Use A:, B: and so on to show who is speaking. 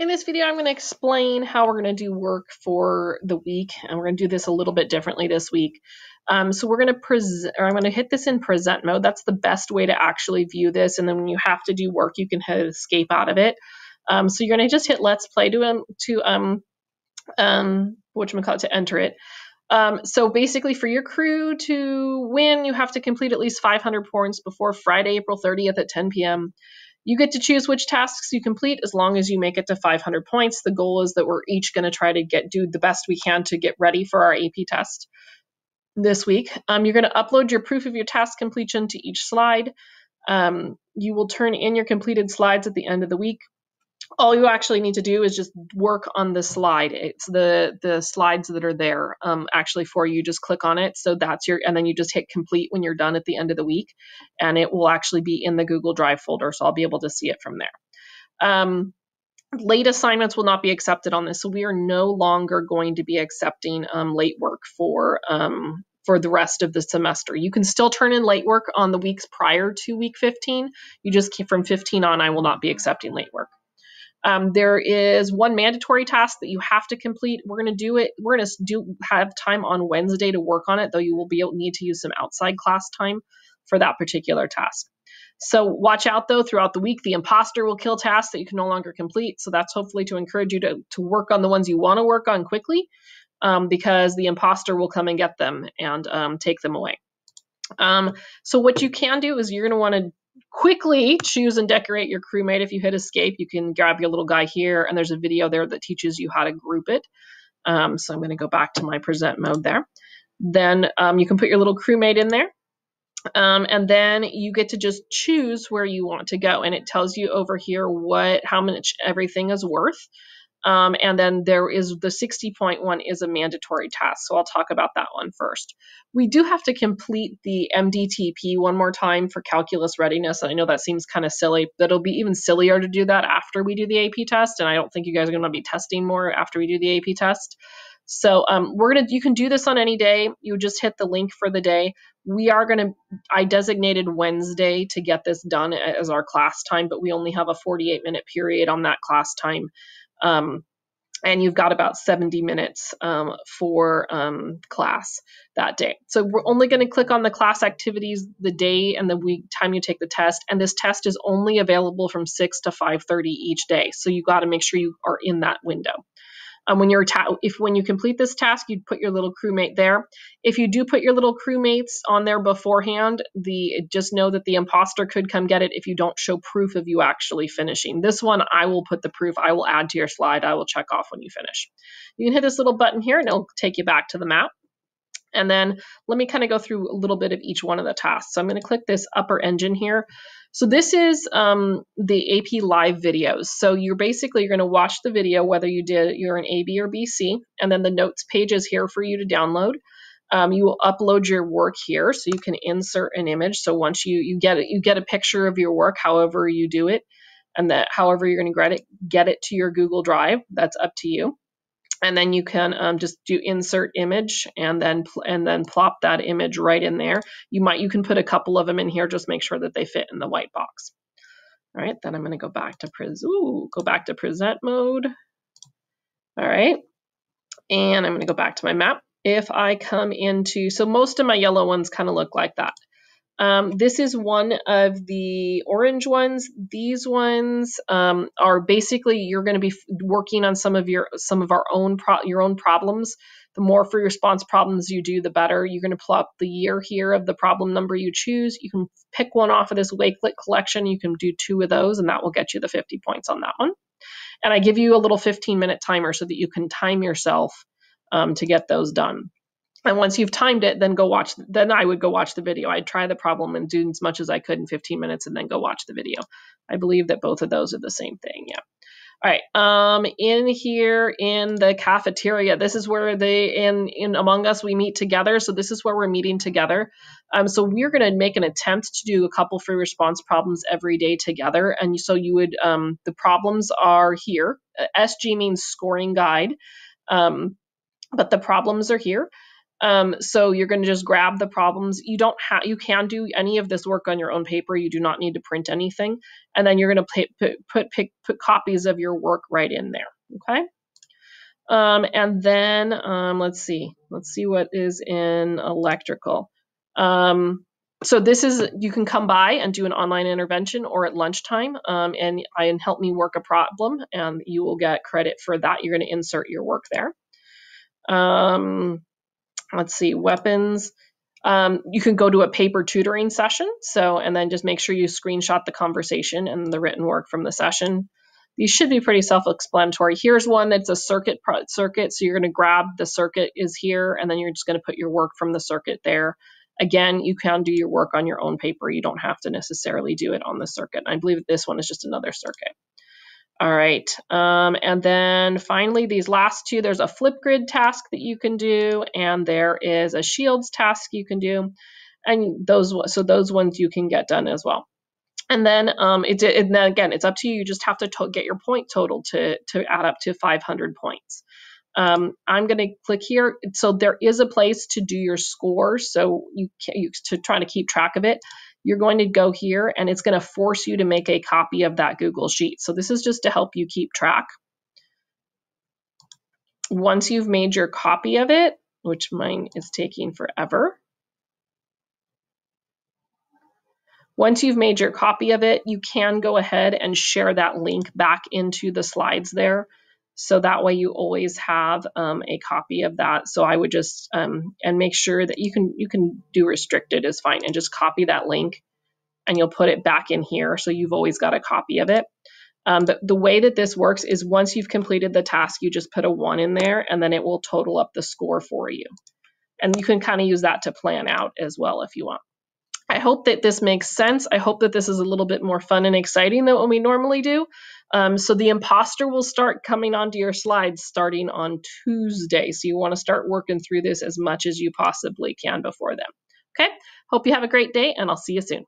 A: In this video, I'm going to explain how we're going to do work for the week, and we're going to do this a little bit differently this week. Um, so we're going to present, or I'm going to hit this in present mode. That's the best way to actually view this, and then when you have to do work, you can hit escape out of it. Um, so you're going to just hit Let's Play to um to um um what call to enter it. Um, so basically, for your crew to win, you have to complete at least 500 points before Friday, April 30th at 10 p.m. You get to choose which tasks you complete as long as you make it to 500 points. The goal is that we're each going to try to get do the best we can to get ready for our AP test this week. Um, you're going to upload your proof of your task completion to each slide. Um, you will turn in your completed slides at the end of the week all you actually need to do is just work on the slide. It's the the slides that are there um, actually for you. Just click on it. So that's your, and then you just hit complete when you're done at the end of the week, and it will actually be in the Google Drive folder. So I'll be able to see it from there. Um, late assignments will not be accepted on this. So we are no longer going to be accepting um, late work for um, for the rest of the semester. You can still turn in late work on the weeks prior to week 15. You just keep from 15 on, I will not be accepting late work. Um, there is one mandatory task that you have to complete. We're going to do it. We're going to do have time on Wednesday to work on it, though you will be able, need to use some outside class time for that particular task. So watch out though throughout the week. The imposter will kill tasks that you can no longer complete. So that's hopefully to encourage you to, to work on the ones you want to work on quickly um, because the imposter will come and get them and um, take them away. Um, so what you can do is you're going to want to quickly choose and decorate your crewmate. If you hit escape, you can grab your little guy here, and there's a video there that teaches you how to group it. Um, so I'm going to go back to my present mode there. Then um, you can put your little crewmate in there. Um, and then you get to just choose where you want to go. And it tells you over here what how much everything is worth. Um, and then there is the 60.1 is a mandatory task. So I'll talk about that one first. We do have to complete the MDTP one more time for calculus readiness. I know that seems kind of silly, but it'll be even sillier to do that after we do the AP test. And I don't think you guys are going to be testing more after we do the AP test. So um, we're gonna you can do this on any day. You just hit the link for the day. We are gonna I designated Wednesday to get this done as our class time, but we only have a 48 minute period on that class time. Um, and you've got about 70 minutes um, for um, class that day. So we're only going to click on the class activities the day and the week time you take the test, and this test is only available from 6 to 5:30 each day. So you got to make sure you are in that window. Um, when you're ta- if when you complete this task, you'd put your little crewmate there. If you do put your little crewmates on there beforehand, the just know that the imposter could come get it if you don't show proof of you actually finishing. This one, I will put the proof. I will add to your slide. I will check off when you finish. You can hit this little button here, and it'll take you back to the map. And then let me kind of go through a little bit of each one of the tasks. So I'm going to click this upper engine here. So this is um, the AP Live videos. So you're basically you're going to watch the video whether you did you're an AB or BC, and then the notes page is here for you to download. Um, you will upload your work here, so you can insert an image. So once you you get it, you get a picture of your work, however you do it, and that however you're going to get it get it to your Google Drive. That's up to you and then you can um, just do insert image and then and then plop that image right in there. You might you can put a couple of them in here, just make sure that they fit in the white box. All right, then I'm going to go back to pres ooh, go back to present mode. All right, and I'm going to go back to my map. If I come into so most of my yellow ones kind of look like that. Um, this is one of the orange ones. These ones um, are basically you're going to be working on some of your some of our own pro- your own problems. The more free response problems you do, the better. You're going to plot the year here of the problem number you choose. You can pick one off of this Wakelet collection. You can do two of those, and that will get you the 50 points on that one. And I give you a little 15 minute timer so that you can time yourself um, to get those done. And once you've timed it, then go watch. Then I would go watch the video. I'd try the problem and do as much as I could in 15 minutes, and then go watch the video. I believe that both of those are the same thing. Yeah. All right. Um, in here in the cafeteria, this is where they in in Among Us we meet together. So this is where we're meeting together. Um, so we're going to make an attempt to do a couple free response problems every day together. And so you would um, the problems are here. SG means scoring guide, um, but the problems are here. Um, so you're going to just grab the problems. You don't have, you can do any of this work on your own paper. You do not need to print anything. And then you're going to put, put, put, put copies of your work right in there. Okay. Um, and then um, let's see, let's see what is in electrical. Um, so this is you can come by and do an online intervention or at lunchtime um, and and help me work a problem and you will get credit for that you're going to insert your work there um, let's see weapons um, you can go to a paper tutoring session so and then just make sure you screenshot the conversation and the written work from the session these should be pretty self-explanatory here's one that's a circuit circuit so you're going to grab the circuit is here and then you're just going to put your work from the circuit there Again, you can do your work on your own paper. You don't have to necessarily do it on the circuit. I believe this one is just another circuit. All right, um, and then finally, these last two, there's a Flipgrid task that you can do, and there is a shields task you can do, and those so those ones you can get done as well. And then um, it, and then again, it's up to you. You just have to get your point total to to add up to 500 points. Um, I'm going to click here. So there is a place to do your score. So you, can, you to try to keep track of it. You're going to go here and it's going to force you to make a copy of that Google Sheet. So this is just to help you keep track. Once you've made your copy of it, which mine is taking forever. Once you've made your copy of it, you can go ahead and share that link back into the slides there. So that way you always have um, a copy of that. So I would just um, and make sure that you can you can do restricted is fine and just copy that link and you'll put it back in here. So you've always got a copy of it. Um, the, the way that this works is once you've completed the task, you just put a one in there and then it will total up the score for you. And you can kind of use that to plan out as well if you want. I hope that this makes sense. I hope that this is a little bit more fun and exciting than what we normally do. Um, so the imposter will start coming onto your slides starting on Tuesday. So you want to start working through this as much as you possibly can before then. Okay, hope you have a great day and I'll see you soon.